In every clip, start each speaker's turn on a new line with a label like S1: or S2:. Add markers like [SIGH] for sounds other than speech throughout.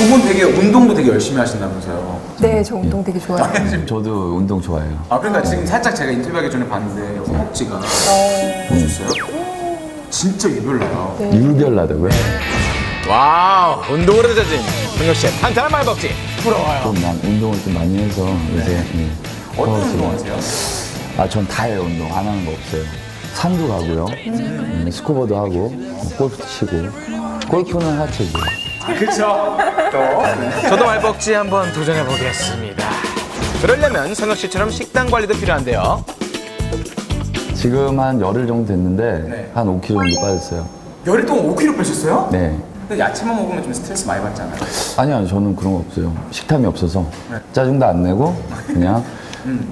S1: 두 분 되게 운동도 되게 열심히 하신다면서요.
S2: 네, 저 운동 되게 좋아해요.
S3: 저도 운동 좋아해요.
S1: 아 그러니까 지금 살짝 제가 인터뷰하기 전에 봤는데 허벅지가 보셨어요? 진짜 유별나요.
S3: 유별나다고요?
S4: wow 운동으로 다져진 성혁 씨의 탄탄한 말벅지 부러워요.
S3: 좀난 운동을 좀 많이 해서 요새 예,
S1: 어떤
S3: 허벅지가-
S1: 운동 하세요?
S3: 아, 전 다 해요, 운동. 안 하는 거 없어요. 산도 가고요. 음, 스쿠버도 하고, 뭐 골프도 치고. 골프는 하체고.
S1: 그렇죠. 또
S4: 저도 말벅지 한번 도전해 보겠습니다. 그러려면 성혁 씨처럼 식단 관리도 필요한데요.
S3: 지금 한 열흘 정도 됐는데,
S1: 네.
S3: 한 5kg 정도 빠졌어요.
S1: 열흘 동안 5kg 빼셨어요?
S3: 네.
S1: 근데 야채만 먹으면 좀 스트레스 많이 받잖아요.
S3: 아니요, 저는 그런 거 없어요. 식탐이 없어서.
S1: 네.
S3: 짜증도 안 내고, 그냥,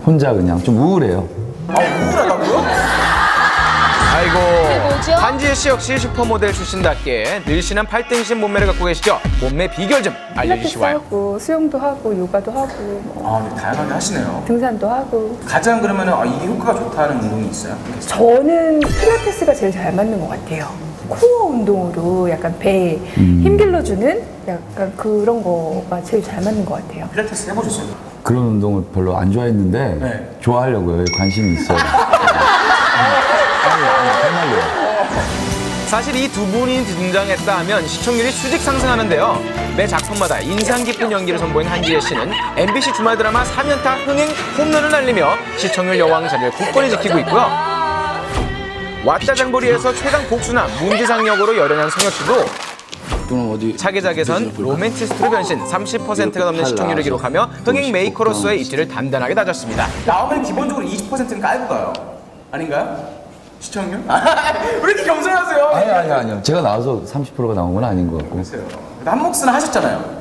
S3: 혼자 그냥 좀 우울해요.
S1: 아 우울하다고요?
S4: 아이고? 한지혜 씨 역시 슈퍼모델 출신답게 늘씬한 팔등신 몸매를 갖고 계시죠. 몸매 비결 좀
S2: 필라테스
S4: 알려주시와요.
S2: 하고 수영도 하고 요가도 하고 뭐
S1: 아 근데 다양하게 하시네요.
S2: 등산도 하고
S1: 가장 그러면 아, 이게 효과가 좋다는 운동이 있어요?
S2: 저는 필라테스가 제일 잘 맞는 것 같아요. 코어 운동으로 약간 배에
S3: 음.
S2: 힘 길러주는 약간 그런 거가 제일 잘 맞는 것 같아요.
S1: 필라테스 해보셨어요?
S3: 그런 운동을 별로 안 좋아했는데,
S1: 네.
S3: 좋아하려고요. 관심이 있어요. [LAUGHS] 아니, 아니, 정말요.
S4: 사실 이 두 분이 등장했다 하면 시청률이 수직 상승하는데요. 매 작품마다 인상 깊은 연기를 선보인 한지혜 씨는 MBC 주말 드라마 3연타 흥행 홈런을 날리며 시청률 여왕 자리를 굳건히 지키고 있고요. 왔다 장보리에서 최강 복수남 문지상 역으로 열연한 성혁 씨도. 차기작에선 로맨티스트로 변신 30%가 넘는 시청률을 기록하며 흥행 메이커로서의 입지를 단단하게 다졌습니다.
S1: 나오면 기본적으로 20%는 깔고 가요. 아닌가요? 시청률? [LAUGHS] 왜 이렇게 겸손하세요?
S3: 아니, 아니, 아니요. 제가 나와서 30%가 나온 건 아닌 것 같고.
S1: 글쎄요. 근데 한 몫은 하셨잖아요.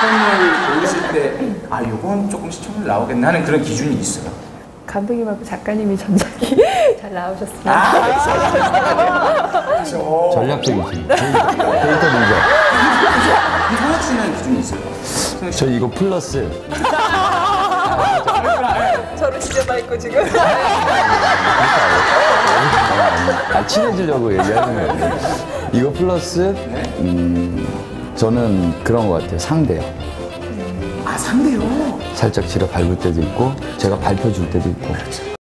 S1: 시청률 올리실 때, 아, 요건 조금 시청률 나오겠네 하는 그런 기준이 있어요.
S2: 감독님하고 작가님이 전작이 [LAUGHS] 잘 나오셨습니다.
S1: 아, 그렇죠.
S3: 전략적이지. 데이터 분석.
S1: 성혁 씨는 기준이 있어요.
S3: 저 이거 플러스. [LAUGHS]
S2: 저를 지적받고 있고 지금.
S3: 아, 친해지려고 얘기하는 거예요. 이거 플러스, 음, 저는 그런 것 같아요. 상대요.
S1: 아, 상대요?
S3: 살짝 지려 밟을 때도 있고, 제가 밟혀줄 때도 있고.